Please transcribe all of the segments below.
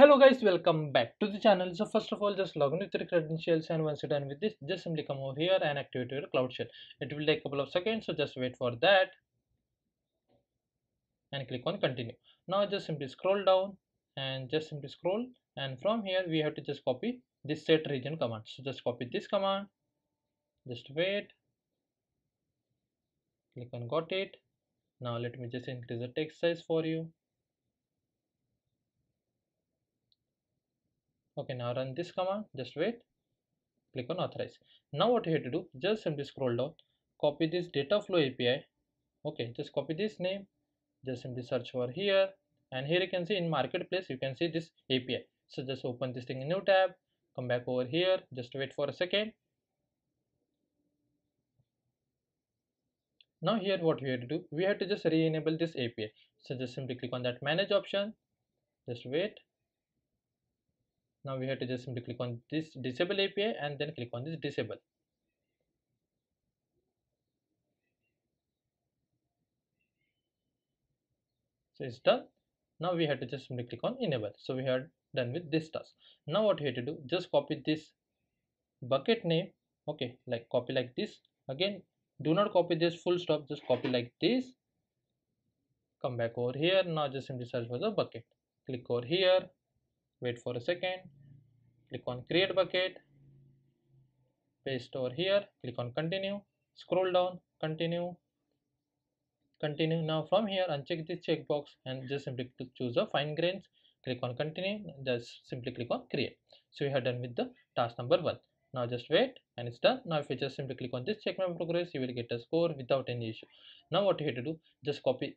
hello guys welcome back to the channel. So first of all just log in with your credentials and once you're done with this just simply come over here and activate your cloud shell. It will take a couple of seconds so just wait for that and click on continue. Now just simply scroll down and just simply scroll and from here we have to just copy this set region command. So just copy this command just wait click on got it. Now let me just increase the text size for you okay now run this command just wait. Click on authorize. Now what you have to do just simply scroll down. Copy this data flow api okay just copy this name. Just simply search for here. And here you can see in marketplace you can see this api so just open this thing in new tab. Come back over here. Just wait for a second. Now here what we have to do we have to just re-enable this api so just simply click on that manage option. Just wait now we have to just simply click on this disable API and then click on this disable. So it's done. Now we have to just simply click on enable. So we are done with this task. Now what we have to do? Just copy this bucket name. Okay like copy like this. Again do not copy this full stop. Just copy like this. Come back over here. Now just simply search for the bucket. Click over here wait for a second. Click on create bucket. Paste over here. Click on continue. Scroll down. Continue. Continue. Now from here uncheck this checkbox and just simply choose a fine grains. Click on continue. Just simply click on create. So we have done with the task number one. Now just wait and it's done. Now if you just simply click on this check my progress you will get a score without any issue. Now what you have to do just copy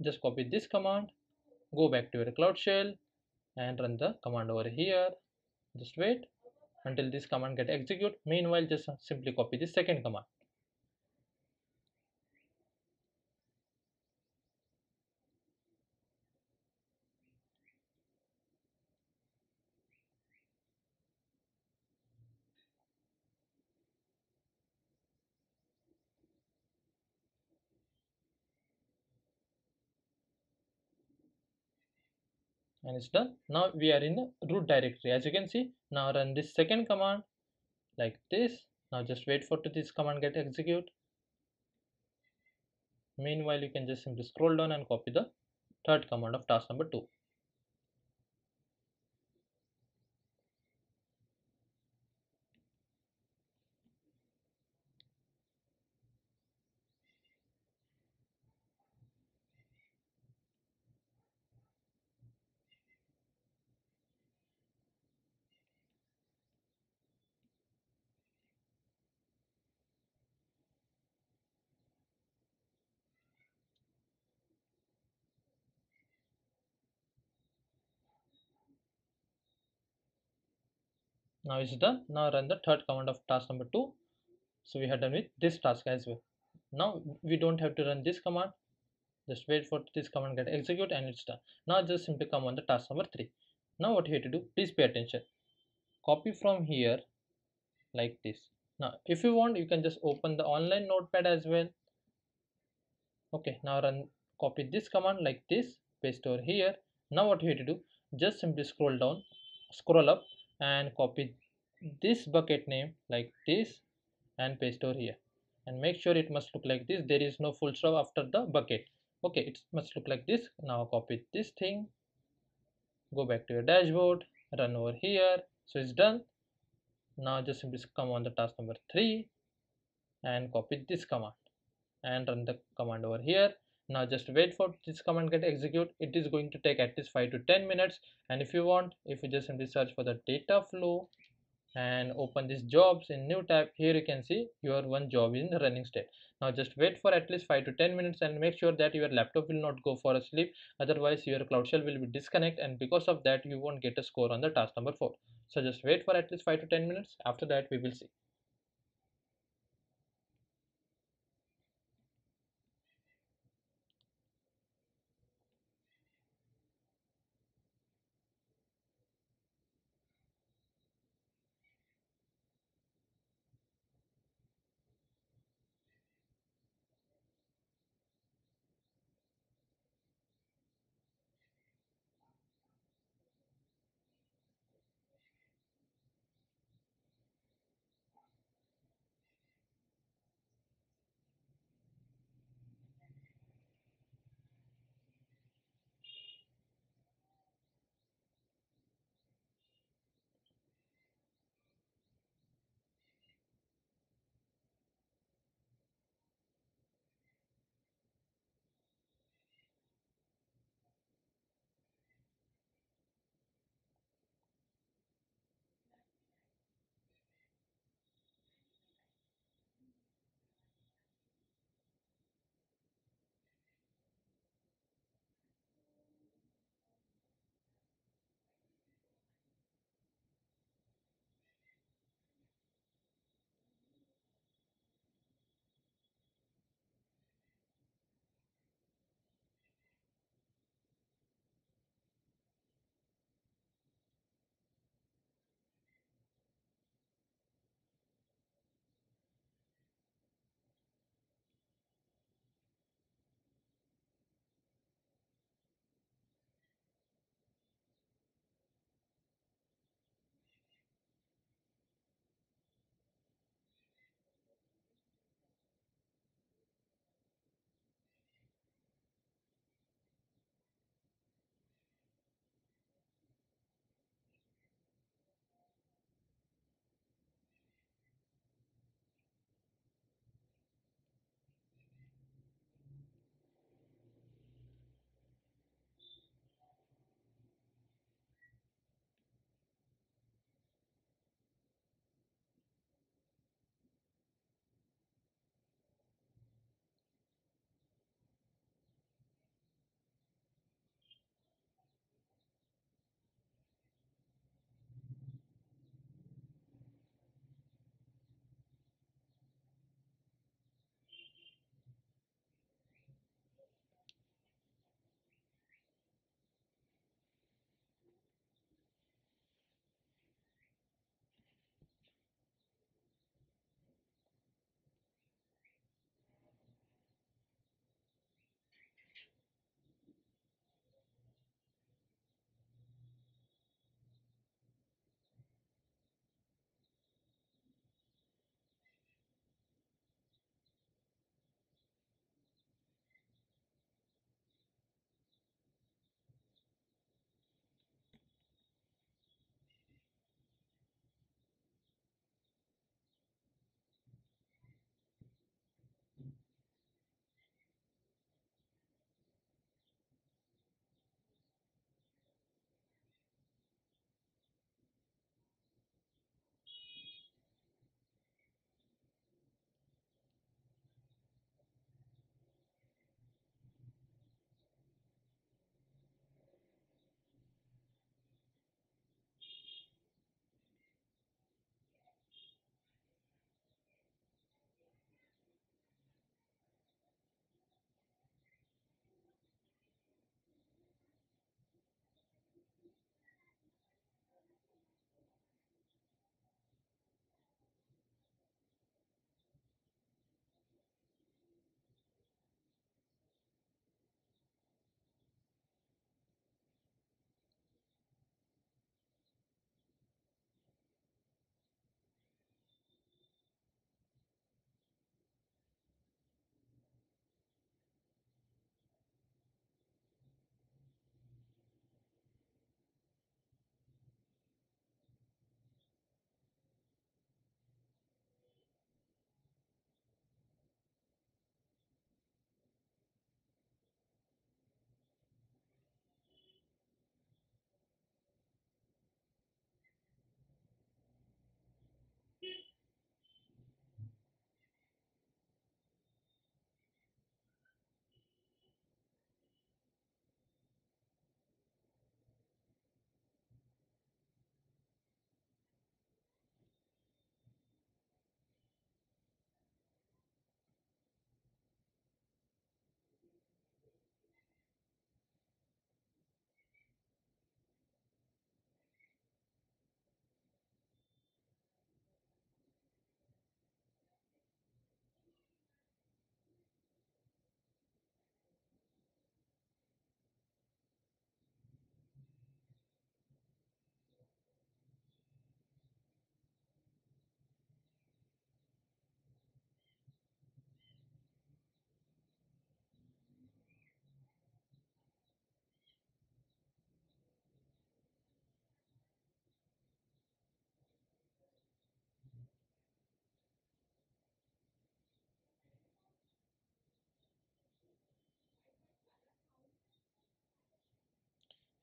just copy this command. Go back to your cloud shell and run the command over here. Just wait until this command get execute. Meanwhile just simply copy the second command and it's done. Now we are in the root directory. As you can see now run this second command like this. Now just wait for this command get execute. Meanwhile you can just simply scroll down and copy the third command of task number two now it's done. Now run the third command of task number two. So we have done with this task as well. Now we don't have to run this command. Just wait for this command get execute and it's done. Now just simply come on the task number three. Now what you have to do please pay attention. Copy from here like this. Now if you want you can just open the online notepad as well. Okay now run copy this command like this. Paste over here. Now what you have to do just simply scroll down scroll up and copy this bucket name like this and paste over here. And make sure it must look like this. There is no full stop after the bucket. Okay it must look like this. Now copy this thing. Go back to your dashboard. Run over here. So it's done. Now just simply come on the task number three and copy this command and run the command over here now just wait for this command get execute. It is going to take at least 5 to 10 minutes. And if you want if you just simply search for the data flow and open this jobs in new tab here you can see your one job is in the running state. Now just wait for at least 5 to 10 minutes and make sure that your laptop will not go for a sleep. Otherwise your cloud shell will be disconnect and because of that you won't get a score on the task number 4 so just wait for at least 5 to 10 minutes. After that we will see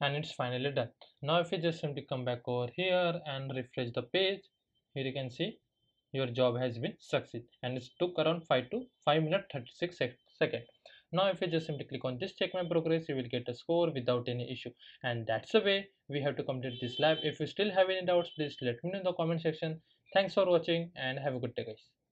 and it's finally done. Now if you just simply come back over here and refresh the page here you can see your job has been succeed and it took around 5 to 5 minutes 36 sec now if you just simply click on this check my progress you will get a score without any issue. And that's the way we have to complete this lab. If you still have any doubts please let me know in the comment section. Thanks for watching and have a good day guys